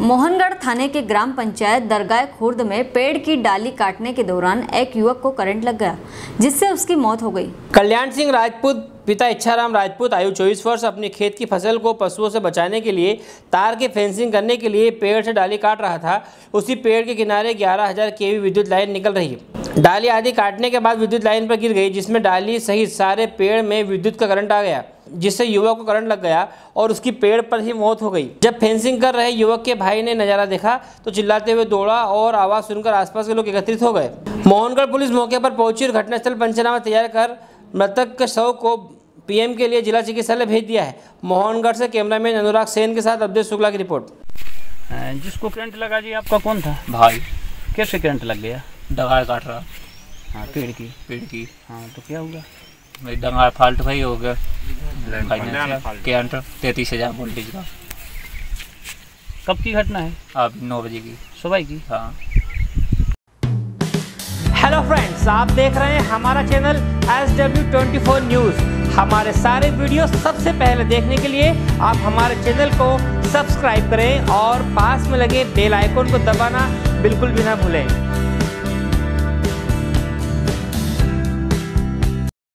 मोहनगढ़ थाने के ग्राम पंचायत दरगाह खुर्द में पेड़ की डाली काटने के दौरान एक युवक को करंट लग गया, जिससे उसकी मौत हो गई। कल्याण सिंह राजपूत, पिता इच्छाराम राजपूत आयु 24 वर्ष अपने खेत की फ़सल को पशुओं से बचाने के लिए, तार के फेंसिंग करने के लिए पेड़ से डाली काट रहा था। उसी पेड़ के किनारे 11000 केवी विद्युत लाइन निकल रही है। डाली आदि काटने के बाद विद्युत लाइन पर गिर गई जिसमें डाली सहित सारे पेड़ में विद्युत का करंट आ गया जिससे युवक को करंट लग गया और उसकी पेड़ पर ही मौत हो गई। जब फेंसिंग कर रहे युवक के भाई ने नज़ारा देखा तो चिल्लाते हुए दौड़ा और आवाज़ सुनकर आसपास के लोग एकत्रित हो गए। मोहनगढ़ पुलिस मौके पर पहुँची और घटनास्थल पंचनामा तैयार कर मृतक के शव को पीएम के लिए जिला चिकित्सालय भेज दिया है। मोहनगढ़ से कैमरामैन अनुराग सेन के साथ अवधेश शुक्ला की रिपोर्ट। जिसको करंट लगा जी आपका कौन था? भाई। कैसे करंट लग गया? डंगार काट रहा। हाँ पेड़ की। पेड़ की। हाँ तो क्या होगा भाई डंगार फाल्ट भाई हो गया। तैतीस हज़ार वोल्टेज का। कब की घटना है? अब नौ बजे की। सुबह की? हाँ। हेलो फ्रेंड्स आप देख रहे हैं हमारा channel S W twenty four news हमारे सारे वीडियो सबसे पहले देखने के लिए आप हमारे चैनल को सब्सक्राइब करें और पास में लगे बेल आइकन को दबाना बिल्कुल भी ना भूलें।